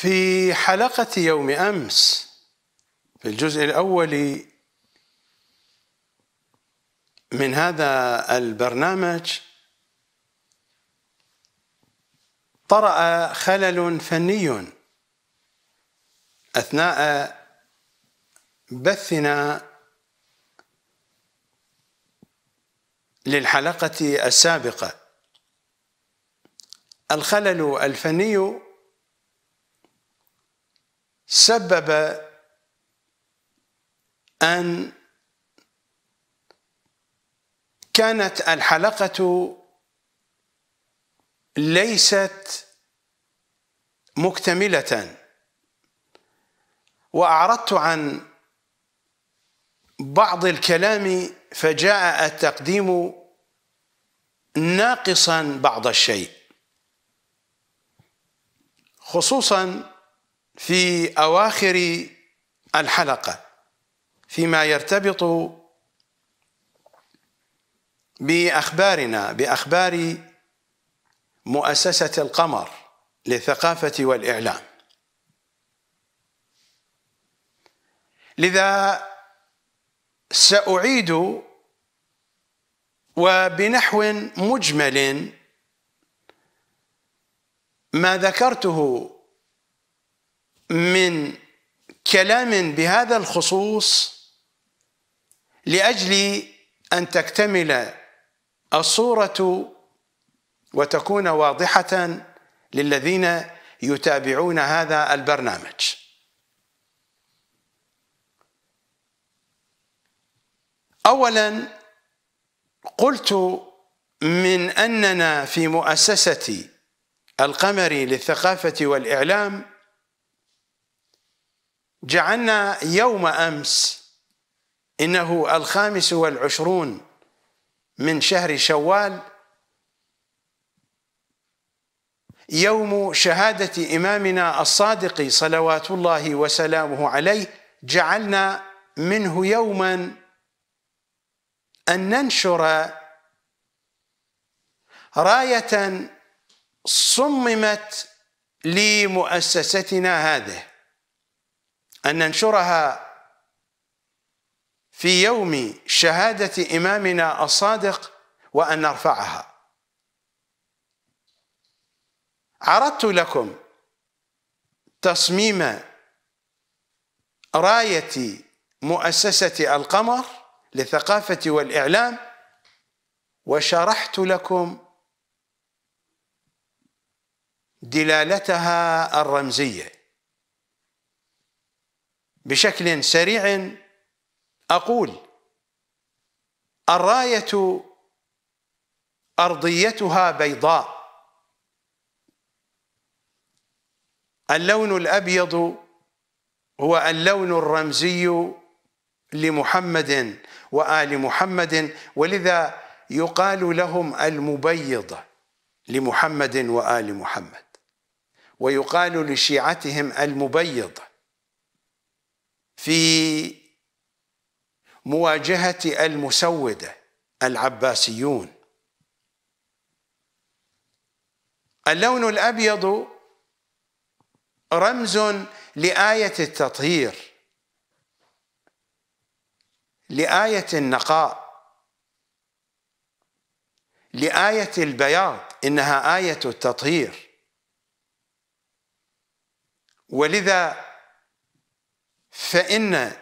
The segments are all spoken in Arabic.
في حلقة يوم أمس في الجزء الأول من هذا البرنامج طرأ خلل فني أثناء بثنا للحلقة السابقة. الخلل الفني سبب أن كانت الحلقة ليست مكتملة. وأعرضت عن بعض الكلام فجاء التقديم ناقصا بعض الشيء خصوصا في أواخر الحلقة فيما يرتبط بأخبارنا بأخبار مؤسسة القمر للثقافة والإعلام. لذا سأعيد وبنحو مجمل ما ذكرته من كلام بهذا الخصوص لأجل أن تكتمل الصورة وتكون واضحة للذين يتابعون هذا البرنامج. اولا قلت من أننا في مؤسسة القمر للثقافة والإعلام جعلنا يوم أمس إنه الخامس والعشرون من شهر شوال يوم شهادة إمامنا الصادق صلوات الله وسلامه عليه جعلنا منه يوما أن ننشر راية صممت لمؤسستنا هذه. أن ننشرها في يوم شهادة إمامنا الصادق وأن نرفعها. عرضت لكم تصميم راية مؤسسة القمر للثقافة والإعلام وشرحت لكم دلالتها الرمزية. بشكل سريع أقول الراية أرضيتها بيضاء. اللون الأبيض هو اللون الرمزي لمحمد وآل محمد ولذا يقال لهم المبيض لمحمد وآل محمد ويقال لشيعتهم المبيض. في مواجهة المسودة العباسيون. اللون الأبيض رمز لآية التطهير لآية النقاء لآية البياض إنها آية التطهير. ولذا فإن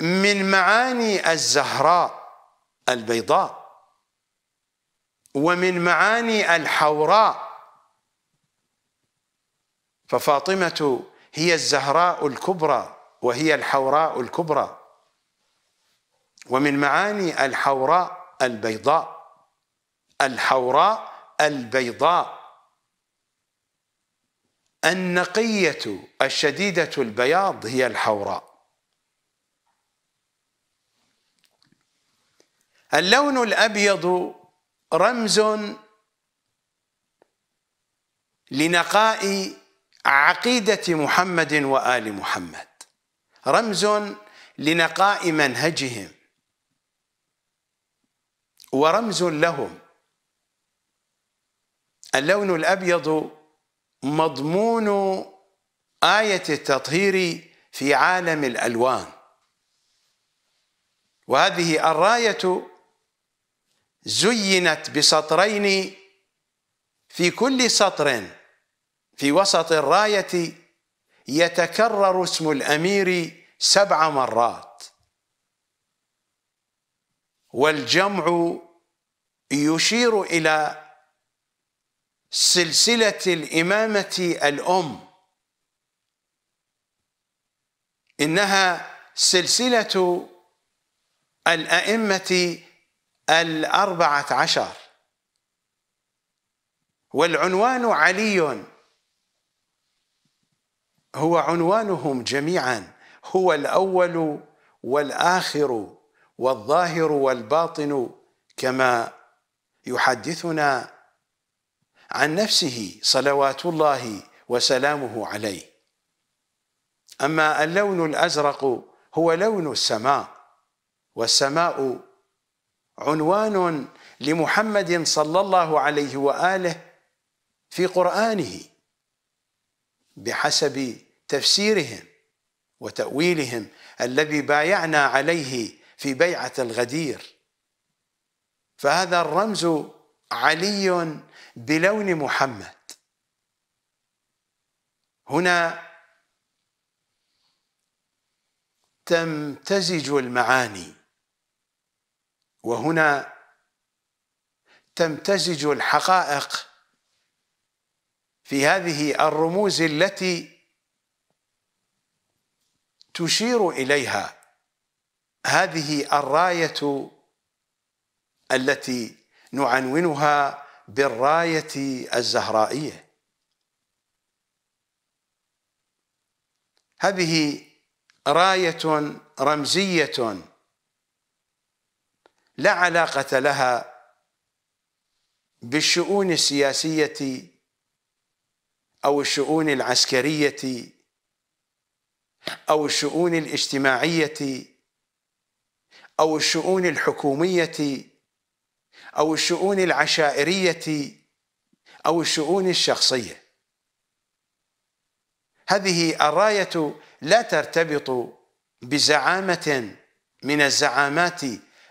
من معاني الزهراء البيضاء ومن معاني الحوراء ففاطمة هي الزهراء الكبرى وهي الحوراء الكبرى. ومن معاني الحوراء البيضاء الحوراء البيضاء. النقية الشديدة البياض هي الحوراء. اللون الأبيض رمز لنقاء عقيدة محمد وآل محمد. رمز لنقاء منهجهم. ورمز لهم. اللون الأبيض مضمون آية التطهير في عالم الألوان. وهذه الراية زينت بسطرين في كل سطر. في وسط الراية يتكرر اسم الأمير سبع مرات. والجمع يشير إلى سلسلة الإمامة الأم. إنها سلسلة الأئمة الأربعة عشر. والعنوان علي. هو عنوانهم جميعا. هو الأول والآخر والظاهر والباطن كما يحدثنا عن نفسه صلوات الله وسلامه عليه. أما اللون الأزرق هو لون السماء والسماء عنوان لمحمد صلى الله عليه وآله في قرآنه بحسب تفسيرهم وتأويلهم الذي بايعنا عليه في بيعة الغدير. فهذا الرمز علي بلون محمد. هنا تمتزج المعاني وهنا تمتزج الحقائق في هذه الرموز التي تشير إليها. هذه الراية التي نعنونها بالراية الزهرائية. هذه راية رمزية لا علاقة لها بالشؤون السياسية أو الشؤون العسكرية أو الشؤون الاجتماعية أو الشؤون الحكومية. أو الشؤون العشائرية أو الشؤون الشخصية. هذه الراية لا ترتبط بزعامة من الزعامات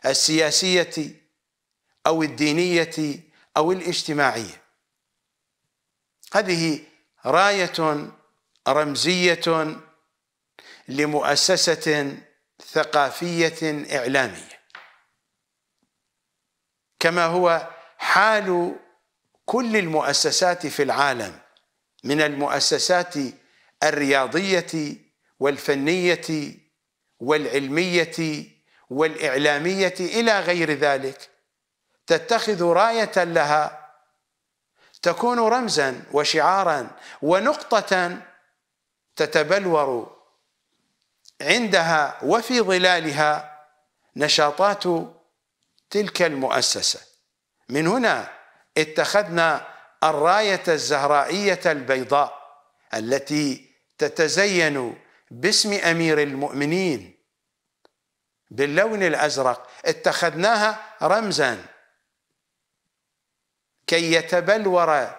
السياسية أو الدينية أو الاجتماعية. هذه راية رمزية لمؤسسة ثقافية إعلامية. كما هو حال كل المؤسسات في العالم من المؤسسات الرياضية والفنية والعلمية والإعلامية إلى غير ذلك. تتخذ راية لها تكون رمزا وشعارا ونقطة تتبلور عندها وفي ظلالها نشاطات تلك المؤسسة. من هنا اتخذنا الراية الزهرائية البيضاء التي تتزين باسم أمير المؤمنين باللون الأزرق. اتخذناها رمزا. كي يتبلور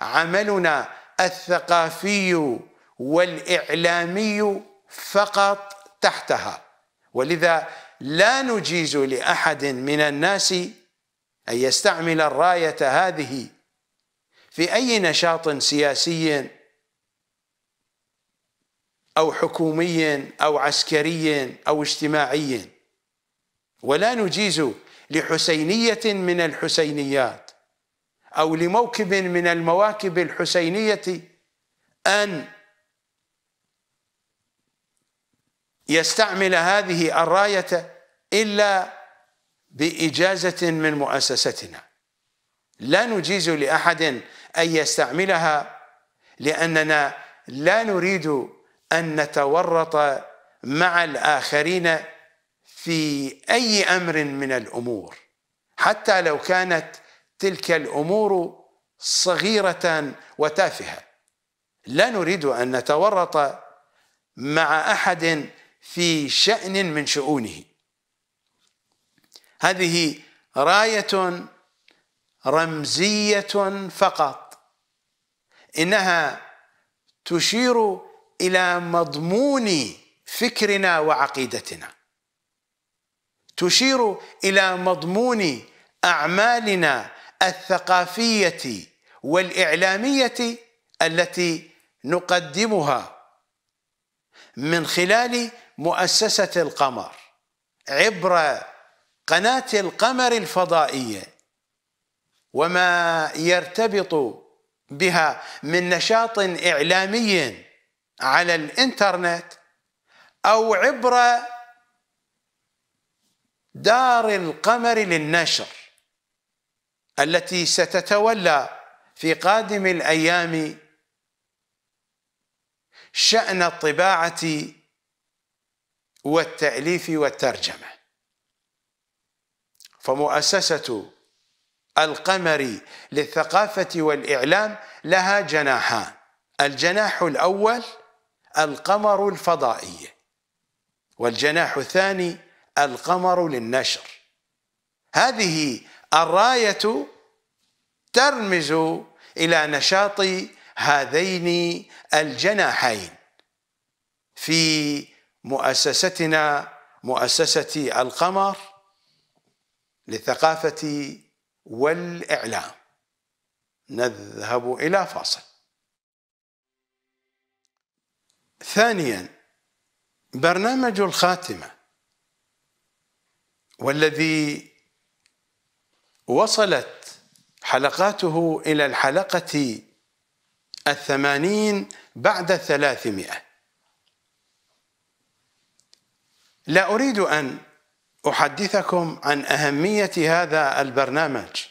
عملنا الثقافي والإعلامي فقط تحتها. ولذا لا نجيز لأحد من الناس أن يستعمل الراية هذه في أي نشاط سياسي أو حكومي أو عسكري أو اجتماعي. ولا نجيز لحسينية من الحسينيات أو لموكب من المواكب الحسينية أن يستعمل هذه الراية إلا بإجازة من مؤسستنا. لا نجيز لأحد أن يستعملها لأننا لا نريد أن نتورط مع الآخرين في أي أمر من الأمور. حتى لو كانت تلك الأمور صغيرة وتافهة لا نريد أن نتورط مع أحد في شأن من شؤونه. هذه راية رمزية فقط. إنها تشير إلى مضمون فكرنا وعقيدتنا. تشير إلى مضمون أعمالنا الثقافية والإعلامية التي نقدمها من خلال مؤسسة القمر عبر قناة القمر الفضائية. وما يرتبط بها من نشاط إعلامي على الإنترنت أو عبر دار القمر للنشر التي ستتولى في قادم الأيام شأن الطباعة والتأليف والترجمة. فمؤسسة القمر للثقافة والإعلام لها جناحان. الجناح الأول القمر الفضائي والجناح الثاني القمر للنشر. هذه الراية ترمز إلى نشاط هذين الجناحين في مؤسستنا مؤسسة القمر للثقافة والإعلام. نذهب إلى فاصل. ثانيا برنامج الخاتمة والذي وصلت حلقاته إلى الحلقة الثمانين بعد الثلاثمائة. لا أريد أن أحدثكم عن أهمية هذا البرنامج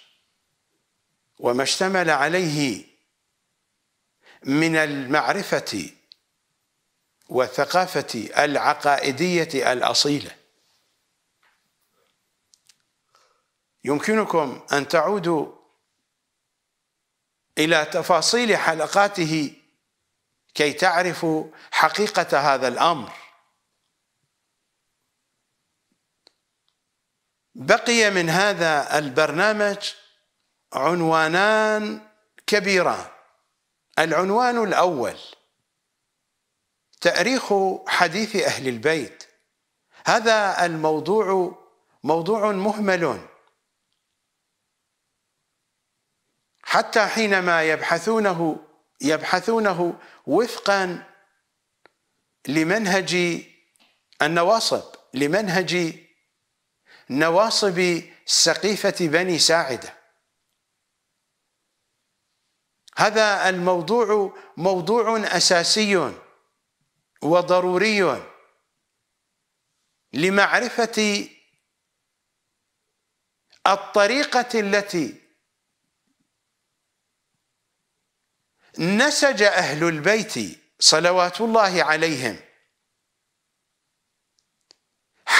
وما اشتمل عليه من المعرفة والثقافة العقائدية الأصيلة. يمكنكم أن تعودوا إلى تفاصيل حلقاته كي تعرفوا حقيقة هذا الأمر. بقي من هذا البرنامج عنوانان كبيران. العنوان الأول تأريخ حديث أهل البيت. هذا الموضوع موضوع مهمل. حتى حينما يبحثونه يبحثونه وفقا لمنهج النواصب لمنهج نواصب سقيفة بني ساعدة. هذا الموضوع موضوع أساسي وضروري لمعرفة الطريقة التي نسج أهل البيت صلوات الله عليهم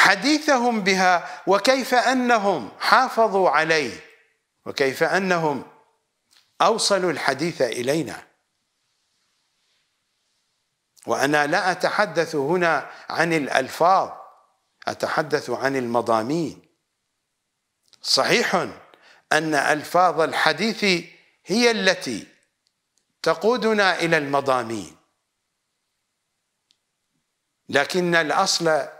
حديثهم بها وكيف أنهم حافظوا عليه وكيف أنهم أوصلوا الحديث إلينا. وأنا لا أتحدث هنا عن الألفاظ أتحدث عن المضامين. صحيح أن ألفاظ الحديث هي التي تقودنا إلى المضامين لكن الأصل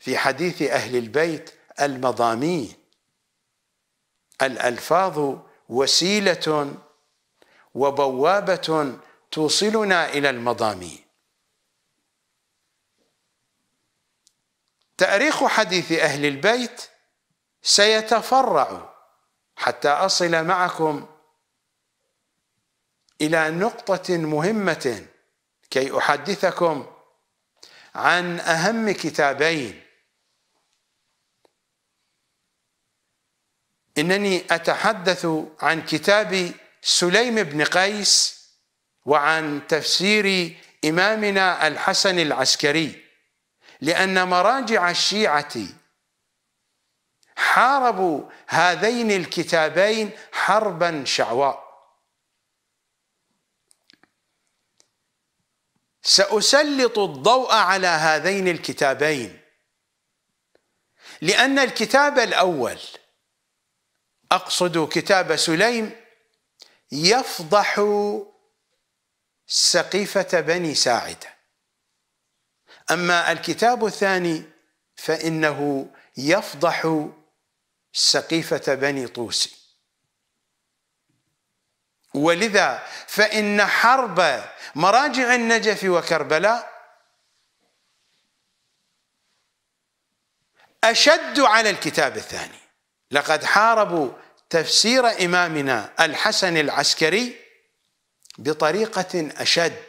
في حديث أهل البيت المضامين الألفاظ وسيلة وبوابة توصلنا إلى المضامين تأريخ حديث أهل البيت سيتفرع حتى أصل معكم إلى نقطة مهمة كي أحدثكم عن أهم كتابين. إنني أتحدث عن كتاب سليم بن قيس وعن تفسير إمامنا الحسن العسكري لأن مراجع الشيعة حاربوا هذين الكتابين حربا شعواء. سأسلط الضوء على هذين الكتابين لأن الكتاب الأول أقصد كتاب سليم يفضح سقيفة بني ساعدة. أما الكتاب الثاني فإنه يفضح سقيفة بني طوسي ولذا فإن حرب مراجع النجف وكربلاء أشد على الكتاب الثاني. لقد حاربوا تفسير إمامنا الحسن العسكري بطريقة أشد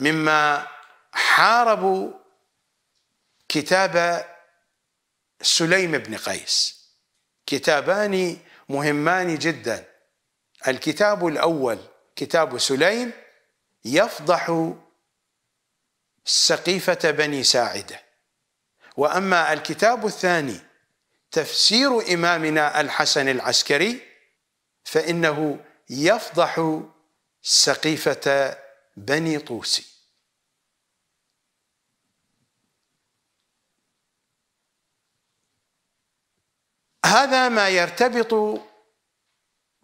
مما حاربوا كتاب سليم بن قيس. كتابان مهمان جدا. الكتاب الأول كتاب سليم يفضح سقيفة بني ساعدة. وأما الكتاب الثاني تفسير إمامنا الحسن العسكري فإنه يفضح سقيفة بني طوسي. هذا ما يرتبط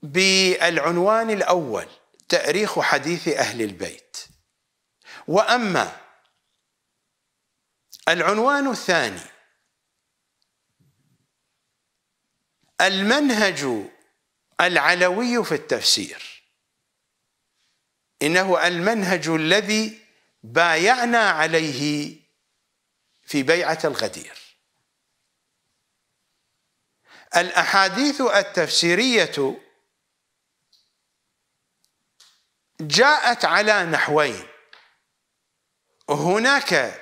بالعنوان الأول تأريخ حديث أهل البيت. وأما العنوان الثاني المنهج العلوي في التفسير. إنه المنهج الذي بايعنا عليه في بيعة الغدير. الأحاديث التفسيرية جاءت على نحوين. هناك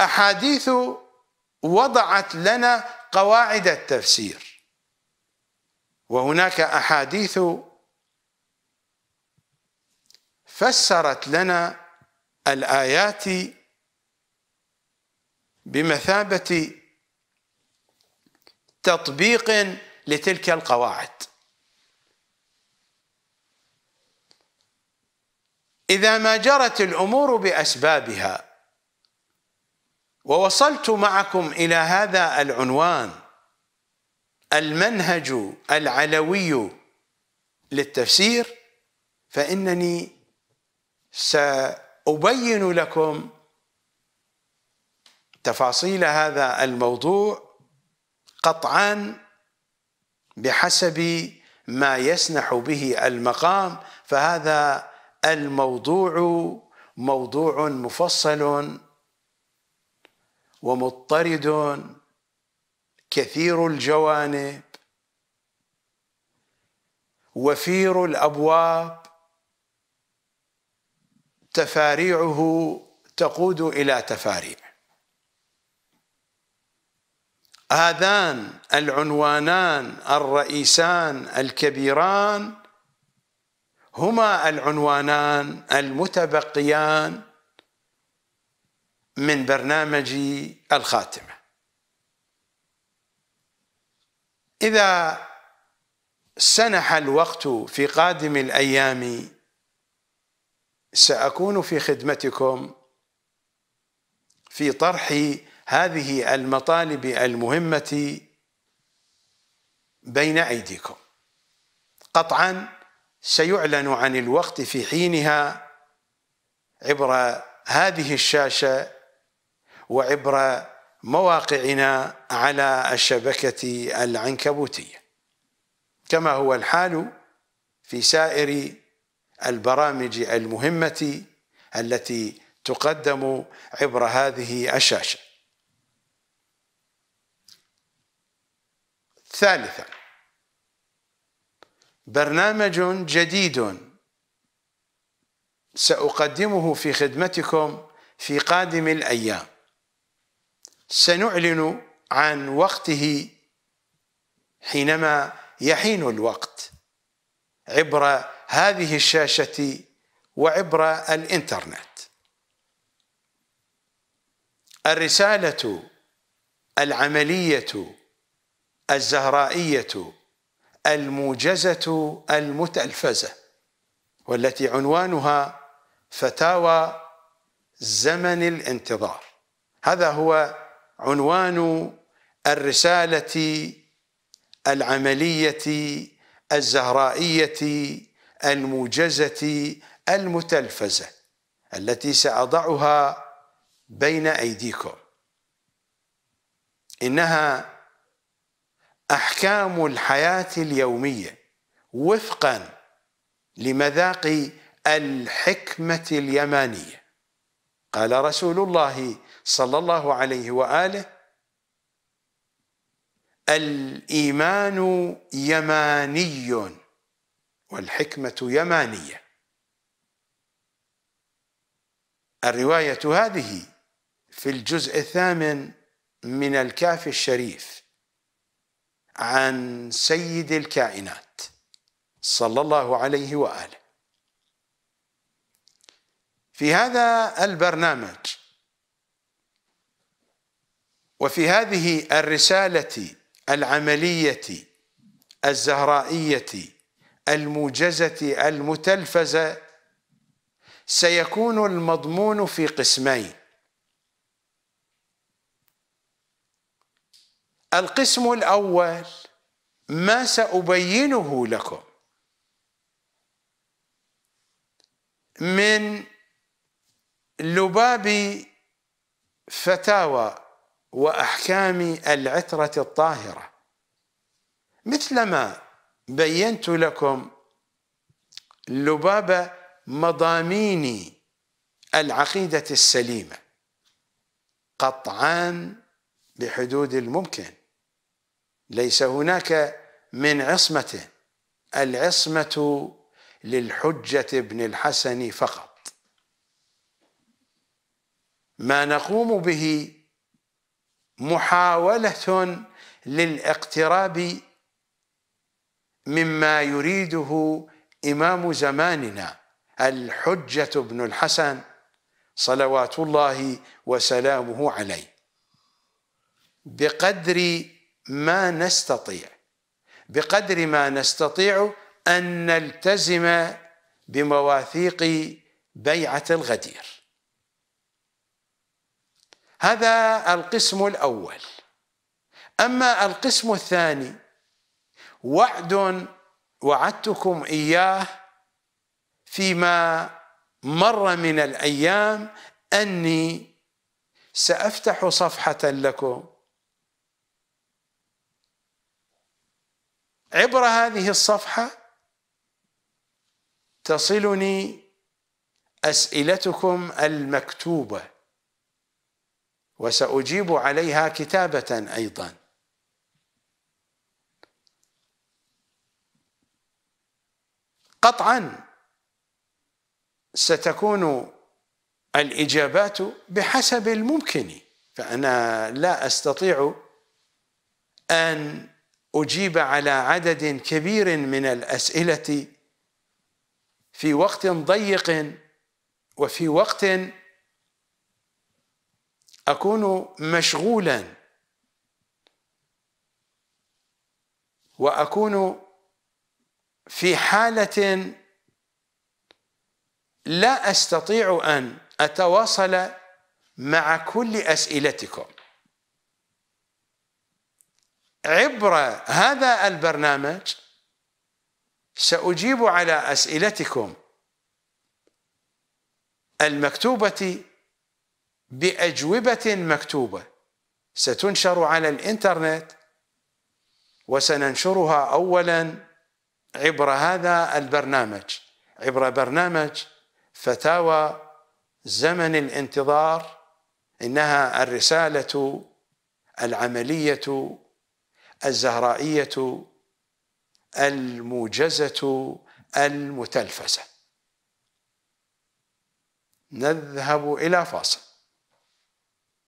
أحاديث وضعت لنا قواعد التفسير. وهناك أحاديث فسرت لنا الآيات بمثابة تطبيق لتلك القواعد. إذا ما جرت الأمور بأسبابها ووصلت معكم إلى هذا العنوان المنهج العلوي للتفسير فإنني سأبين لكم تفاصيل هذا الموضوع قطعا بحسب ما يسنح به المقام فهذا الموضوع موضوع مفصل ومضطرد كثير الجوانب وفير الأبواب تفاريعه تقود إلى تفاريع. هذان العنوانان الرئيسان الكبيران هما العنوانان المتبقيان من برنامج الخاتمة. إذا سنح الوقت في قادم الأيام سأكون في خدمتكم في طرح هذه المطالب المهمة بين أيديكم. قطعا سيعلن عن الوقت في حينها عبر هذه الشاشة وعبر مواقعنا على الشبكة العنكبوتية. كما هو الحال في سائر البرامج المهمة التي تقدم عبر هذه الشاشة. ثالثا برنامج جديد سأقدمه في خدمتكم في قادم الأيام. سنعلن عن وقته حينما يحين الوقت عبر هذه الشاشة وعبر الإنترنت. الرسالة العملية الزهرائية الموجزة المتلفزة والتي عنوانها فتاوى زمن الانتظار. هذا هو عنوان الرسالة العملية الزهرائية الموجزة المتلفزة التي سأضعها بين أيديكم. إنها أحكام الحياة اليومية وفقا لمذاق الحكمة اليمانية. قال رسول الله صلى الله عليه وآله الإيمان يماني والحكمة يمانية. الرواية هذه في الجزء الثامن من الكافي الشريف عن سيد الكائنات صلى الله عليه وآله. في هذا البرنامج وفي هذه الرسالة العملية الزهرائية الموجزة المتلفزة سيكون المضمون في قسمين. القسم الأول ما سأبينه لكم من لباب فتاوى وأحكام العترة الطاهرة. مثلما بينت لكم لباب مضامين العقيدة السليمة. قطعا بحدود الممكن. ليس هناك من عصمة. العصمة للحجة ابن الحسن فقط. ما نقوم به محاولة للاقتراب مما يريده إمام زماننا الحجة ابن الحسن صلوات الله وسلامه عليه. بقدر ما نستطيع بقدر ما نستطيع أن نلتزم بمواثيق بيعة الغدير. هذا القسم الأول. أما القسم الثاني وعد وعدتكم إياه فيما مر من الأيام أني سأفتح صفحة لكم. عبر هذه الصفحة تصلني أسئلتكم المكتوبة. وسأجيب عليها كتابة أيضا. قطعا ستكون الإجابات بحسب الممكن فأنا لا أستطيع أن أجيب على عدد كبير من الأسئلة في وقت ضيق وفي وقت أكون مشغولا. وأكون في حالة لا أستطيع أن أتواصل مع كل أسئلتكم. عبر هذا البرنامج سأجيب على أسئلتكم المكتوبة بأجوبة مكتوبة. ستنشر على الإنترنت وسننشرها اولا عبر هذا البرنامج. عبر برنامج فتاوى زمن الانتظار إنها الرسالة العملية الزهرائية الموجزة المتلفزة. نذهب إلى فاصل.